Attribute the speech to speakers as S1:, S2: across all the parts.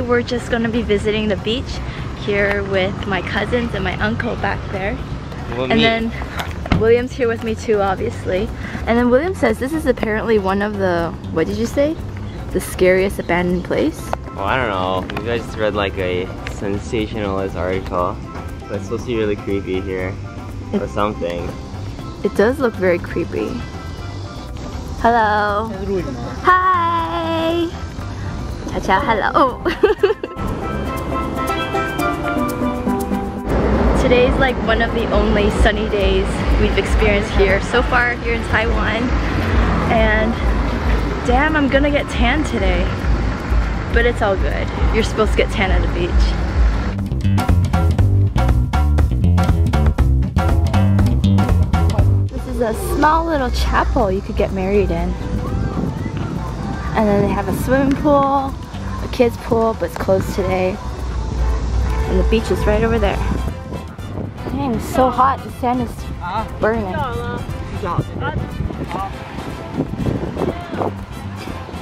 S1: we're just gonna be visiting the beach here with my cousins and my uncle back there.
S2: Well,
S1: and
S2: me-
S1: then William's here with me too, obviously. And then William says this is apparently one of the, what did you say? The scariest abandoned place?
S2: Well, I don't know. You guys just read like a sensationalist article. But it's supposed to be really creepy here. Or something.
S1: It does look very creepy. Hello. Hi. Ciao hello. Today's like one of the only sunny days we've experienced here so far here in Taiwan. And damn, I'm gonna get tan today. But it's all good. You're supposed to get tan at the beach. This is a small little chapel you could get married in. And then they have a swimming pool, a kid's pool, but it's closed today. And the beach is right over there. Dang, it's so hot. The sand is burning.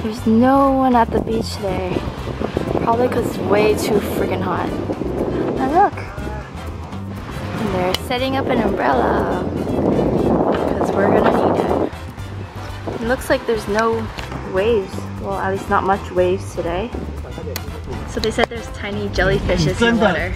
S1: There's no one at the beach today. Probably because it's way too freaking hot. And look. And they're setting up an umbrella. Because we're gonna need it. It looks like there's no waves. Well, at least not much waves today. So they said there's tiny jellyfishes in the water.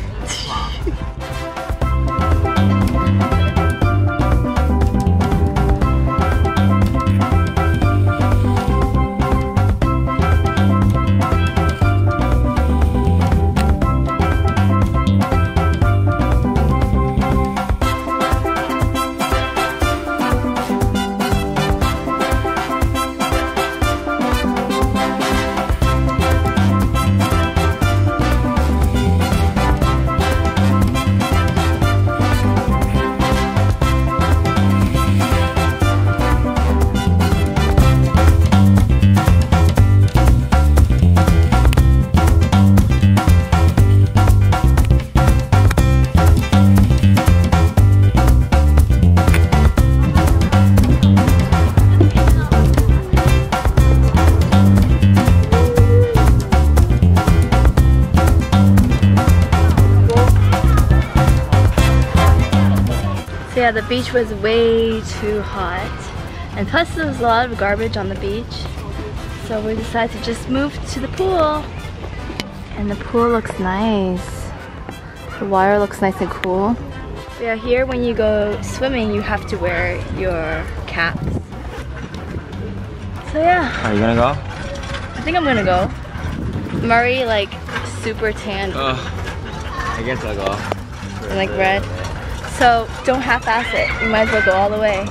S1: So yeah, the beach was way too hot. And plus there was a lot of garbage on the beach. So we decided to just move to the pool. And the pool looks nice. The water looks nice and cool. So yeah, here when you go swimming, you have to wear your caps. So yeah,
S2: Are you gonna go?
S1: I think I'm gonna go. Murray like super tan
S2: Ugh. I guess I'll go.
S1: and like red. So don't half-ass it. You might as well go all the way.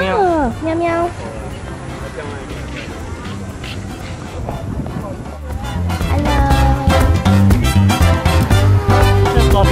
S1: Here. Oh, meow meow. Hello.
S2: 这高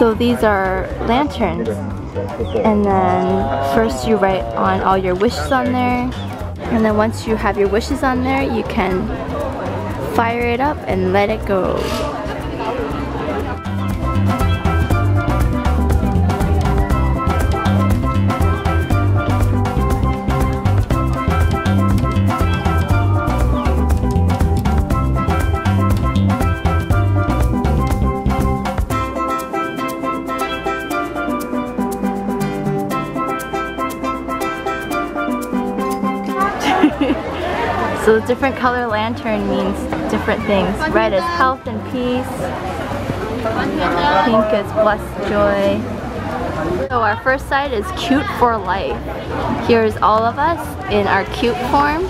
S1: So these are lanterns. And then first you write on all your wishes on there. And then once you have your wishes on there, you can fire it up and let it go. So the different color lantern means different things. Red is health and peace. Pink is blessed joy. So our first side is cute for life. Here's all of us in our cute form.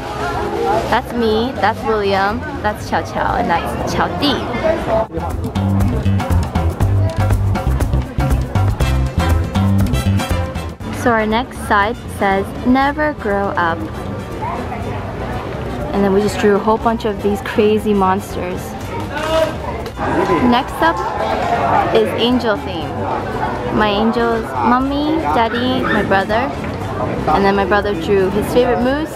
S1: That's me, that's William, that's Chow Chow, and that's Chow Di. So our next side says, never grow up. And then we just drew a whole bunch of these crazy monsters. Next up is angel theme. My angels, mommy, daddy, my brother. And then my brother drew his favorite moose.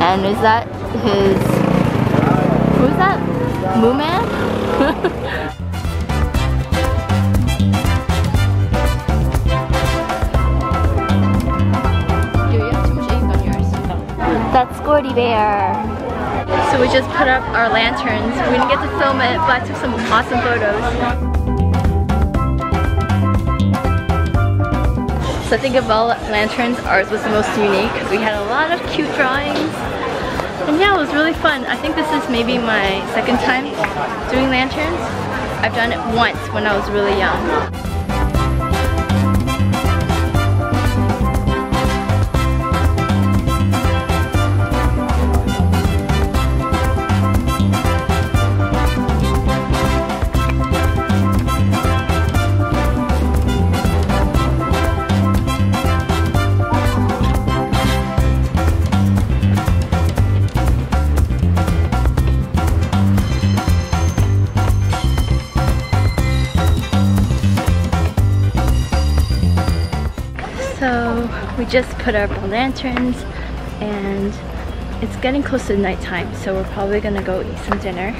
S1: And is that his, who's that? Moo Man? Bear. So we just put up our lanterns. We didn't get to film it, but I took some awesome photos. So I think of all lanterns, ours was the most unique we had a lot of cute drawings. And yeah, it was really fun. I think this is maybe my second time doing lanterns. I've done it once when I was really young. Just put up our lanterns and it's getting close to nighttime so we're probably gonna go eat some dinner